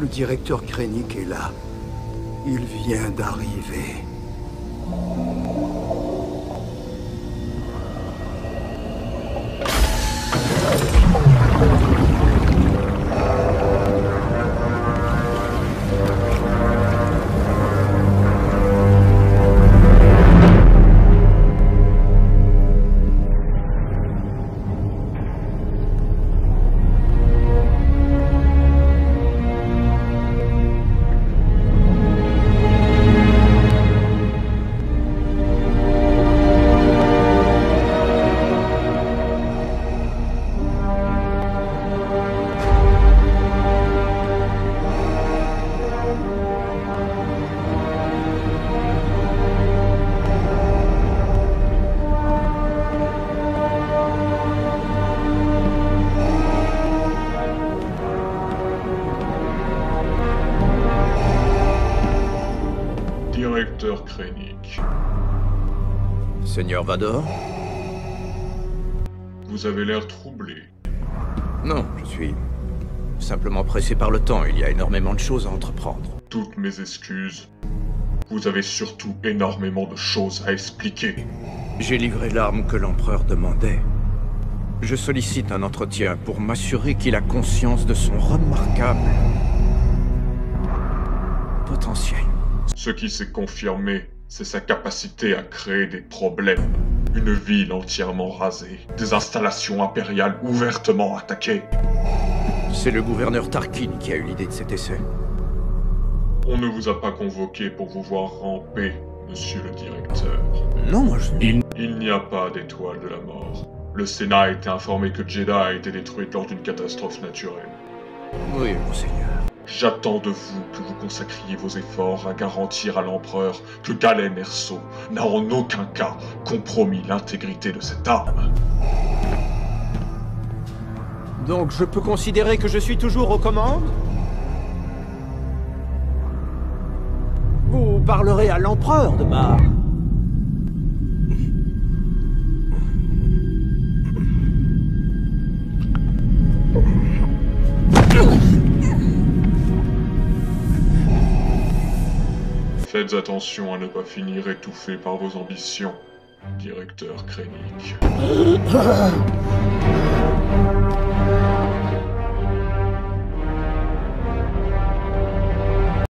Le directeur Krennic est là. Il vient d'arriver. Krennic, Seigneur Vador? Vous avez l'air troublé. Non, je suis simplement pressé par le temps. Il y a énormément de choses à entreprendre. Toutes mes excuses. Vous avez surtout énormément de choses à expliquer. J'ai livré l'arme que l'empereur demandait. Je sollicite un entretien pour m'assurer qu'il a conscience de son remarquable Ce qui s'est confirmé, c'est sa capacité à créer des problèmes. Une ville entièrement rasée, des installations impériales ouvertement attaquées. C'est le gouverneur Tarkin qui a eu l'idée de cet essai. On ne vous a pas convoqué pour vous voir ramper, monsieur le directeur. Non, moi je... Il, il n'y a pas d'étoile de la mort. Le Sénat a été informé que Jeddah a été détruite lors d'une catastrophe naturelle. Oui, monseigneur. J'attends de vous que vous consacriez vos efforts à garantir à l'empereur que Galen Erso n'a en aucun cas compromis l'intégrité de cette arme. Donc je peux considérer que je suis toujours aux commandes? Vous parlerez à l'empereur de ma... Faites attention à ne pas finir étouffé par vos ambitions, directeur Krennic.